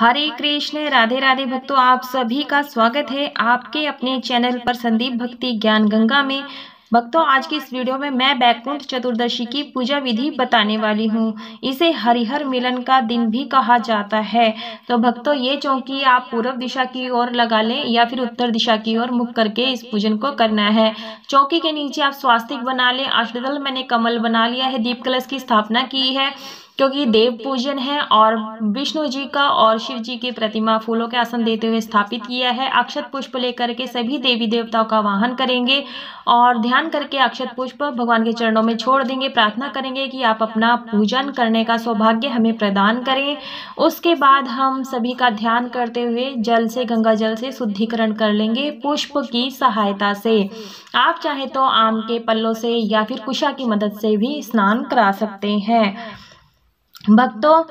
हरे कृष्ण, राधे राधे भक्तों, आप सभी का स्वागत है आपके अपने चैनल पर संदीप भक्ति ज्ञान गंगा में। भक्तों, आज की इस वीडियो में मैं बैकुंठ चतुर्दशी की पूजा विधि बताने वाली हूँ। इसे हरिहर मिलन का दिन भी कहा जाता है। तो भक्तों, ये चौकी आप पूर्व दिशा की ओर लगा लें या फिर उत्तर दिशा की ओर मुख करके इस पूजन को करना है। चौकी के नीचे आप स्वास्तिक बना लें। अष्टदल मैंने कमल बना लिया है, दीप कलश की स्थापना की है। क्योंकि देव पूजन है और विष्णु जी का और शिव जी की प्रतिमा फूलों के आसन देते हुए स्थापित किया है। अक्षत पुष्प लेकर के सभी देवी देवताओं का वाहन करेंगे और ध्यान करके अक्षत पुष्प भगवान के चरणों में छोड़ देंगे। प्रार्थना करेंगे कि आप अपना पूजन करने का सौभाग्य हमें प्रदान करें। उसके बाद हम सभी का ध्यान करते हुए जल से, गंगा जल से शुद्धिकरण कर लेंगे पुष्प की सहायता से। आप चाहे तो आम के पल्लों से या फिर कुशा की मदद से भी स्नान करा सकते हैं। भक्तों,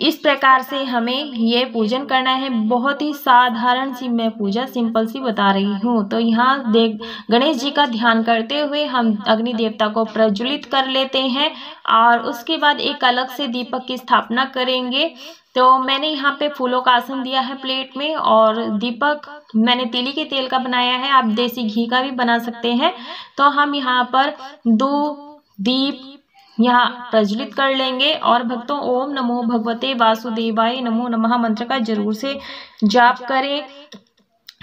इस प्रकार से हमें ये पूजन करना है। बहुत ही साधारण सी मैं पूजा सिंपल सी बता रही हूँ। तो यहाँ देख, गणेश जी का ध्यान करते हुए हम अग्नि देवता को प्रज्वलित कर लेते हैं और उसके बाद एक अलग से दीपक की स्थापना करेंगे। तो मैंने यहाँ पे फूलों का आसन दिया है प्लेट में और दीपक मैंने तिली के तेल का बनाया है। आप देसी घी का भी बना सकते हैं। तो हम यहाँ पर दो दीप यहाँ प्रज्वलित कर लेंगे। और भक्तों, ओम नमो भगवते वासुदेवाय नमो नमः मंत्र का ज़रूर से जाप करें।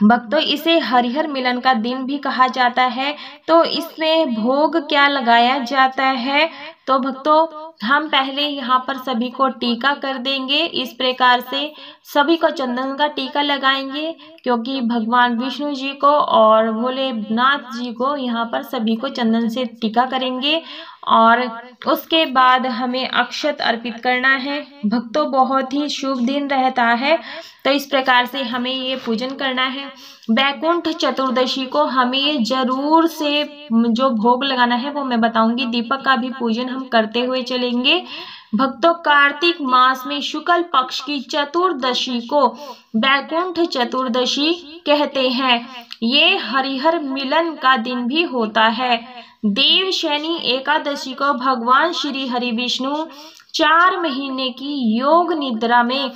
भक्तों, इसे हरिहर मिलन का दिन भी कहा जाता है। तो इसमें भोग क्या लगाया जाता है? तो भक्तों, हम पहले यहाँ पर सभी को टीका कर देंगे। इस प्रकार से सभी को चंदन का टीका लगाएँगे, क्योंकि भगवान विष्णु जी को और भोलेनाथ जी को यहाँ पर सभी को चंदन से टीका करेंगे और उसके बाद हमें अक्षत अर्पित करना है। भक्तों, बहुत ही शुभ दिन रहता है तो इस प्रकार से हमें ये पूजन करना है। बैकुंठ चतुर्दशी को हमें ज़रूर से जो भोग लगाना है वो मैं बताऊँगी। दीपक का भी पूजन हम करते हुए चलेंगे। भक्तों, कार्तिक मास में शुक्ल पक्ष की चतुर्दशी को बैकुंठ चतुर्दशी कहते हैं। ये हरिहर मिलन का दिन भी होता है। देव शनि एकादशी को भगवान श्री हरि विष्णु चार महीने की योग निद्रा में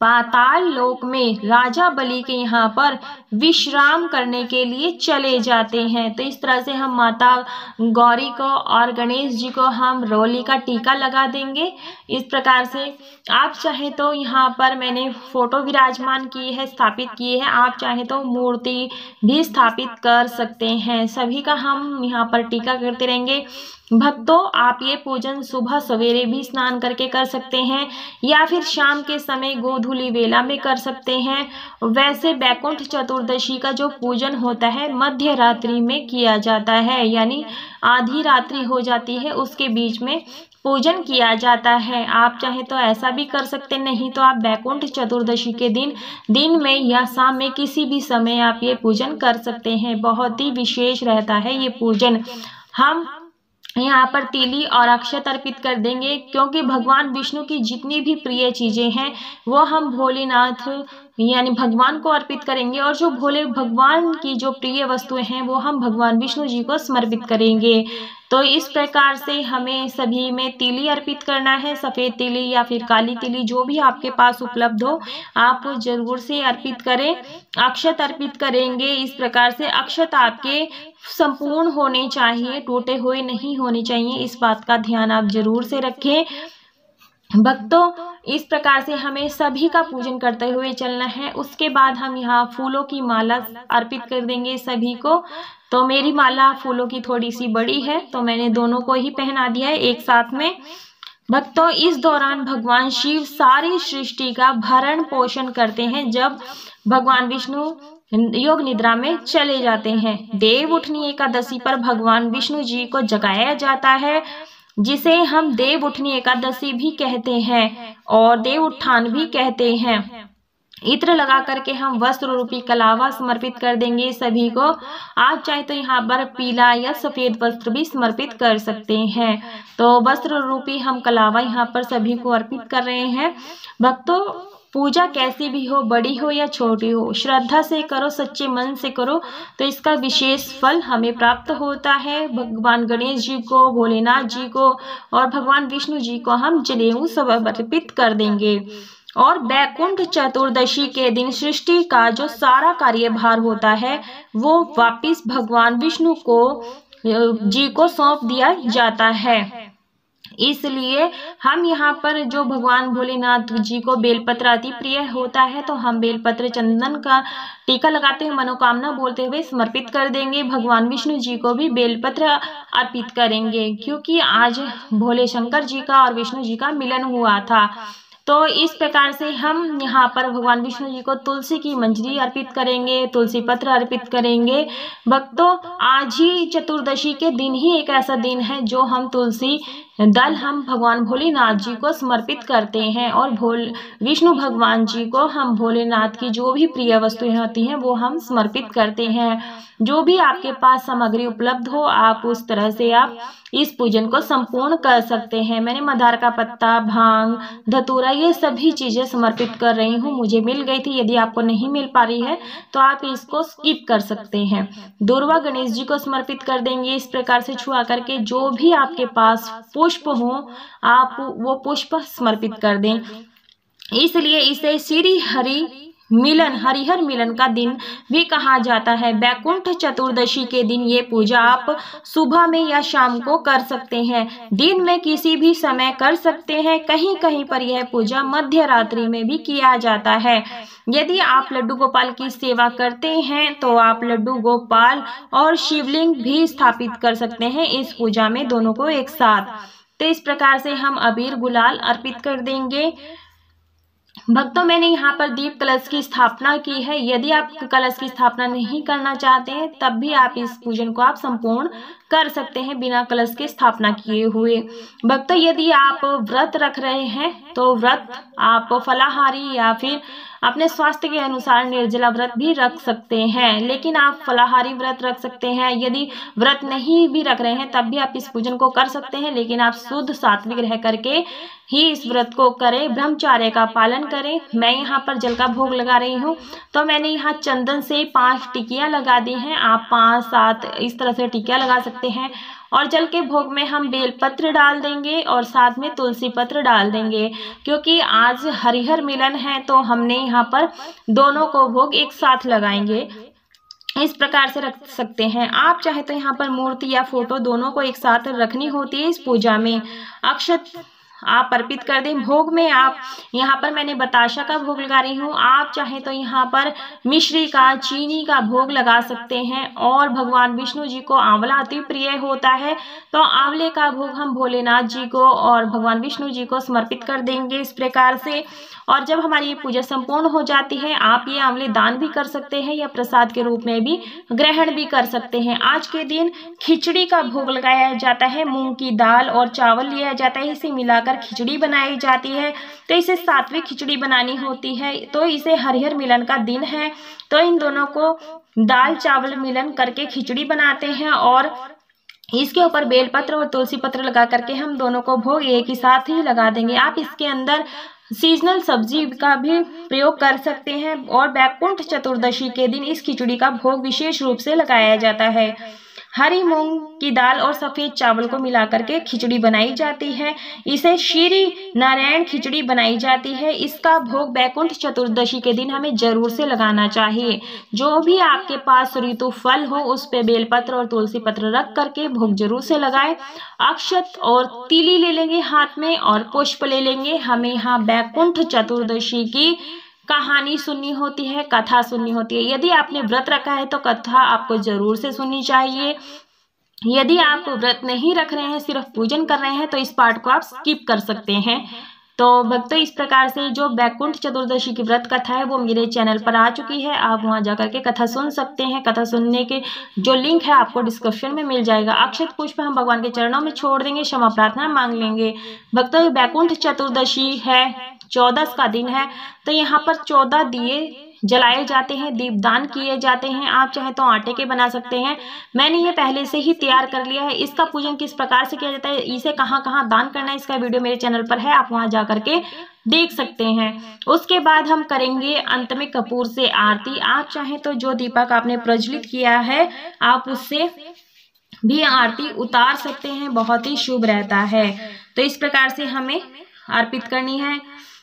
पाताल लोक में राजा बलि के यहाँ पर विश्राम करने के लिए चले जाते हैं। तो इस तरह से हम माता गौरी को और गणेश जी को हम रोली का टीका लगा देंगे। इस प्रकार से आप चाहे तो यहाँ पर मैंने फ़ोटो विराजमान की है, स्थापित की है। आप चाहे तो मूर्ति भी स्थापित कर सकते हैं। सभी का हम यहाँ पर टीका करते रहेंगे। भक्तों, आप ये पूजन सुबह सवेरे भी स्नान करके कर सकते हैं, या फिर शाम के समय गोधुली वेला में कर सकते हैं। वैसे बैकुंठ चतुर्दशी का जो पूजन होता है, मध्य रात्रि में किया जाता है, यानी आधी रात्रि हो जाती है, उसके बीच में पूजन किया जाता है। आप चाहे तो ऐसा भी कर सकते नहीं तो आप बैकुंठ चतुर्दशी के दिन दिन में या शाम में किसी भी समय आप ये पूजन कर सकते हैं। बहुत ही विशेष रहता है ये पूजन। हम यहाँ पर तिली और अक्षत अर्पित कर देंगे, क्योंकि भगवान विष्णु की जितनी भी प्रिय चीज़ें हैं, वो हम भोलेनाथ, यानी भगवान को अर्पित करेंगे, और जो भोले, भगवान की जो प्रिय वस्तुएँ हैं, वो हम भगवान विष्णु जी को समर्पित करेंगे। तो इस प्रकार से हमें सभी में तिली अर्पित करना है, सफ़ेद तिली या फिर काली तिली जो भी आपके पास उपलब्ध हो, आप ज़रूर से अर्पित करें, अक्षत अर्पित करेंगे। इस प्रकार से अक्षत आपके संपूर्ण होने चाहिए, टूटे हुए नहीं होने चाहिए। इस बात का ध्यान आप ज़रूर से रखें। भक्तों, इस प्रकार से हमें सभी का पूजन करते हुए चलना है। उसके बाद हम यहाँ फूलों की माला अर्पित कर देंगे सभी को। तो मेरी माला फूलों की थोड़ी सी बड़ी है तो मैंने दोनों को ही पहना दिया है एक साथ में। भक्तों, इस दौरान भगवान शिव सारी सृष्टि का भरण पोषण करते हैं जब भगवान विष्णु योग निद्रा में चले जाते हैं। देव उठनी एकादशी पर भगवान विष्णु जी को जगाया जाता है। जिसे हम देव उठनी एकादशी भी कहते हैं और देव उत्थान भी कहते हैं। इत्र लगा करके हम वस्त्र रूपी कलावा समर्पित कर देंगे सभी को। आप चाहे तो यहाँ पर पीला या सफ़ेद वस्त्र भी समर्पित कर सकते हैं। तो वस्त्र रूपी हम कलावा यहाँ पर सभी को अर्पित कर रहे हैं। भक्तों पूजा कैसी भी हो, बड़ी हो या छोटी हो, श्रद्धा से करो, सच्चे मन से करो तो इसका विशेष फल हमें प्राप्त होता है। भगवान गणेश जी को, भोलेनाथ जी को और भगवान विष्णु जी को हम जनेऊ समर्पित कर देंगे। और बैकुंठ चतुर्दशी के दिन सृष्टि का जो सारा कार्यभार होता है, वो वापिस भगवान विष्णु को जी को सौंप दिया जाता है। इसलिए हम यहाँ पर जो भगवान भोलेनाथ जी को बेलपत्र अति प्रिय होता है तो हम बेलपत्र चंदन का टीका लगाते हुए मनोकामना बोलते हुए समर्पित कर देंगे। भगवान विष्णु जी को भी बेलपत्र अर्पित करेंगे, क्योंकि आज भोले शंकर जी का और विष्णु जी का मिलन हुआ था। तो इस प्रकार से हम यहाँ पर भगवान विष्णु जी को तुलसी की मंजरी अर्पित करेंगे, तुलसी पत्र अर्पित करेंगे। भक्तों, आज ही चतुर्दशी के दिन ही एक ऐसा दिन है, जो हम तुलसी दल हम भगवान भोलेनाथ जी को समर्पित करते हैं और भोल, विष्णु भगवान जी को हम भोलेनाथ की जो भी प्रिय वस्तुएँ होती हैं, वो हम समर्पित करते हैं। जो भी आपके पास सामग्री उपलब्ध हो, आप उस तरह से आप इस पूजन को संपूर्ण कर सकते हैं। मैंने मदार का पत्ता, भाँग, धतूरा, ये सभी चीज़ें समर्पित कर रही हूँ। मुझे मिल गई थी, यदि आपको नहीं मिल पा रही है तो आप इसको स्किप कर सकते हैं। दुर्वा गणेश जी को समर्पित कर देंगे। इस प्रकार से छुआ करके जो भी आपके पास पुष्प हो, आप वो पुष्प समर्पित कर दें। इसलिए इसे श्री हरि मिलन, हरिहर मिलन का दिन भी कहा जाता है। बैकुंठ चतुर्दशी के दिन ये पूजा आप सुबह में या शाम को कर सकते हैं। दिन में किसी भी समय कर सकते हैं। कहीं कहीं पर यह पूजा मध्य रात्रि में भी किया जाता है। यदि आप लड्डू गोपाल की सेवा करते हैं तो आप लड्डू गोपाल और शिवलिंग भी स्थापित कर सकते हैं इस पूजा में दोनों को एक साथ। तो इस प्रकार से हम अबीर गुलाल अर्पित कर देंगे। भक्तों, मैंने यहाँ पर दीप कलश की स्थापना की है। यदि आप कलश की स्थापना नहीं करना चाहते हैं, तब भी आप इस पूजन को आप संपूर्ण कर सकते हैं बिना कलश की स्थापना किए हुए। भक्तों, यदि आप व्रत रख रहे हैं तो व्रत, आप फलाहारी या फिर अपने स्वास्थ्य के अनुसार निर्जला व्रत भी रख सकते हैं, लेकिन आप फलाहारी व्रत रख सकते हैं। यदि व्रत नहीं भी रख रहे हैं, तब भी आप इस पूजन को कर सकते हैं, लेकिन आप शुद्ध सात्विक रह करके ही इस व्रत को करें, ब्रह्मचार्य का पालन करें। मैं यहाँ पर जल का भोग लगा रही हूँ तो मैंने यहाँ चंदन से पाँच टिकियाँ लगा दी हैं। आप पाँच, सात इस तरह से टिकियाँ लगा सकते हैं। और जल के भोग में हम बेलपत्र डाल देंगे और साथ में तुलसी पत्र डाल देंगे। क्योंकि आज हरिहर मिलन है तो हमने यहाँ पर दोनों को भोग एक साथ लगाएँगे। इस प्रकार से रख सकते हैं। आप चाहे तो यहाँ पर मूर्ति या फ़ोटो दोनों को एक साथ रखनी होती है इस पूजा में। अक्षत आप अर्पित कर दें, भोग में आप, यहाँ पर मैंने बताशा का भोग लगा रही हूँ, आप चाहें तो यहाँ पर मिश्री का, चीनी का भोग लगा सकते हैं और भगवान विष्णु जी को आंवला अति प्रिय होता है तो आंवले का भोग हम भोलेनाथ जी को और भगवान विष्णु जी को समर्पित कर देंगे इस प्रकार से। और जब हमारी ये पूजा संपूर्ण हो जाती है, आप ये आंवले दान भी कर सकते हैं या प्रसाद के रूप में भी ग्रहण भी कर सकते हैं। आज के दिन खिचड़ी का भोग लगाया जाता है, मूंग की दाल और चावल लिया जाता है, इसे मिलाकर खिचड़ी बनाई जाती है। तो इसे सात्विक खिचड़ी बनानी होती है। तो इसे हरिहर मिलन का दिन है। तो इन दोनों को दाल चावल मिलन करके खिचड़ी बनाते हैं और इसके ऊपर बेलपत्र और तुलसी पत्र लगा करके हम दोनों को भोग एक ही साथ ही लगा देंगे। आप इसके अंदर सीजनल सब्ज़ी का भी प्रयोग कर सकते हैं और बैकुंठ चतुर्दशी के दिन इस खिचड़ी का भोग विशेष रूप से लगाया जाता है। हरी मूंग की दाल और सफ़ेद चावल को मिलाकर के खिचड़ी बनाई जाती है। इसे श्री नारायण खिचड़ी बनाई जाती है। इसका भोग बैकुंठ चतुर्दशी के दिन हमें ज़रूर से लगाना चाहिए। जो भी आपके पास ऋतु फल हो, उस पर बेलपत्र और तुलसी पत्र रख करके भोग ज़रूर से लगाए। अक्षत और तिली ले लेंगे हाथ में और पुष्प ले लेंगे। हमें यहाँ बैकुंठ चतुर्दशी की कहानी सुननी होती है, कथा सुननी होती है। यदि आपने व्रत रखा है तो कथा आपको ज़रूर से सुननी चाहिए। यदि आप व्रत नहीं रख रहे हैं, सिर्फ़ पूजन कर रहे हैं तो इस पार्ट को आप स्किप कर सकते हैं। तो भक्तों, इस प्रकार से जो बैकुंठ चतुर्दशी की व्रत कथा है, वो मेरे चैनल पर आ चुकी है। आप वहाँ जाकर के कथा सुन सकते हैं। कथा सुनने के जो लिंक है, आपको डिस्क्रिप्शन में मिल जाएगा। अक्षत पुष्प हम भगवान के चरणों में छोड़ देंगे, क्षमा प्रार्थना मांग लेंगे। भक्तों, बैकुंठ चतुर्दशी है। चौदस का दिन है तो यहाँ पर चौदह दिए जलाए जाते हैं, दीपदान किए जाते हैं। आप चाहे तो आटे के बना सकते हैं। मैंने ये पहले से ही तैयार कर लिया है। इसका पूजन किस प्रकार से किया जाता है, इसे कहाँ कहाँ दान करना है, इसका वीडियो मेरे चैनल पर है, आप वहाँ जा करके देख सकते हैं। उसके बाद हम करेंगे अंत में कपूर से आरती। आप चाहें तो जो दीपक आपने प्रज्वलित किया है, आप उससे भी आरती उतार सकते हैं, बहुत ही शुभ रहता है। तो इस प्रकार से हमें अर्पित करनी है।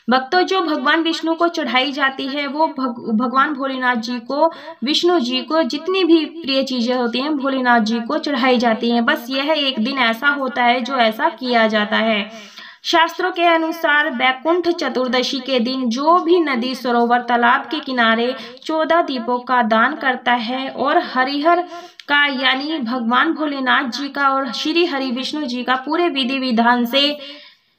भक्तों जो भगवान विष्णु को चढ़ाई जाती है वो भग, भगवान भोलेनाथ जी को विष्णु जी को जितनी भी प्रिय चीज़ें होती हैं भोलेनाथ जी को चढ़ाई जाती हैं। बस यह एक दिन ऐसा होता है जो ऐसा किया जाता है। शास्त्रों के अनुसार बैकुंठ चतुर्दशी के दिन जो भी नदी सरोवर तालाब के किनारे चौदह दीपों का दान करता है और हरिहर का यानी भगवान भोलेनाथ जी का और श्री हरि विष्णु जी का पूरे विधि विधान से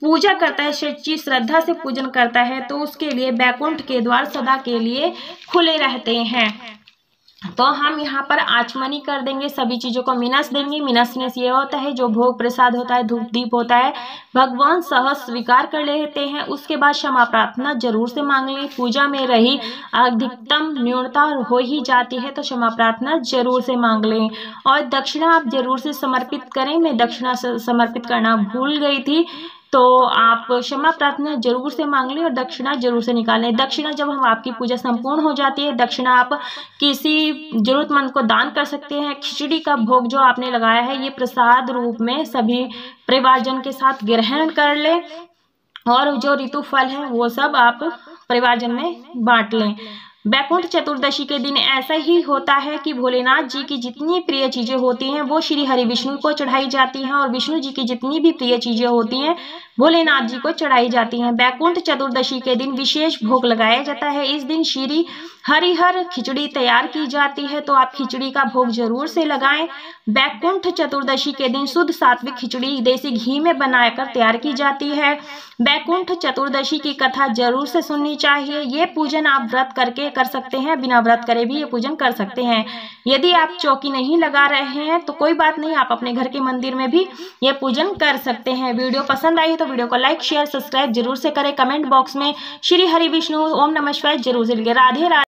पूजा करता है सच्ची श्रद्धा से पूजन करता है तो उसके लिए बैकुंठ के द्वार सदा के लिए खुले रहते हैं। तो हम यहाँ पर आचमनी कर देंगे, सभी चीज़ों को मिनस देंगे। मिनसनेस ये होता है, जो भोग प्रसाद होता है, धूप दीप होता है, भगवान सहज स्वीकार कर लेते हैं। उसके बाद क्षमा प्रार्थना ज़रूर से मांग लें। पूजा में रही अधिकतम न्यूनता हो ही जाती है तो क्षमा प्रार्थना ज़रूर से मांग लें। और दक्षिणा आप ज़रूर से समर्पित करें। मैं दक्षिणा समर्पित करना भूल गई थी। तो आप क्षमा प्रार्थना ज़रूर से मांग लें और दक्षिणा ज़रूर से निकालें दक्षिणा जब हम आपकी पूजा संपूर्ण हो जाती है, दक्षिणा आप किसी जरूरतमंद को दान कर सकते हैं। खिचड़ी का भोग जो आपने लगाया है, ये प्रसाद रूप में सभी परिवारजन के साथ ग्रहण कर लें और जो ऋतु फल है, वो सब आप परिवारजन में बांट लें। बैकुंठ चतुर्दशी के दिन ऐसा ही होता है कि भोलेनाथ जी की जितनी प्रिय चीज़ें होती हैं, वो श्री हरि विष्णु को चढ़ाई जाती हैं और विष्णु जी की जितनी भी प्रिय चीज़ें होती हैं, भोलेनाथ जी को चढ़ाई जाती हैं। बैकुंठ चतुर्दशी के दिन विशेष भोग लगाया जाता है। इस दिन श्री हरिहर खिचड़ी तैयार की जाती है तो आप खिचड़ी का भोग ज़रूर से लगाएँ। बैकुंठ चतुर्दशी के दिन शुद्ध सात्विक खिचड़ी देसी घी में बनाकर तैयार की जाती है। बैकुंठ चतुर्दशी की कथा ज़रूर से सुननी चाहिए। ये पूजन आप व्रत करके कर सकते हैं, बिना व्रत करे भी ये पूजन कर सकते हैं। यदि आप चौकी नहीं लगा रहे हैं तो कोई बात नहीं, आप अपने घर के मंदिर में भी ये पूजन कर सकते हैं। वीडियो पसंद आई तो वीडियो को लाइक, शेयर, सब्सक्राइब ज़रूर से करें। कमेंट बॉक्स में श्री हरि विष्णु, ओम नमः शिवाय ज़रूर से। लिखे राधे राधे।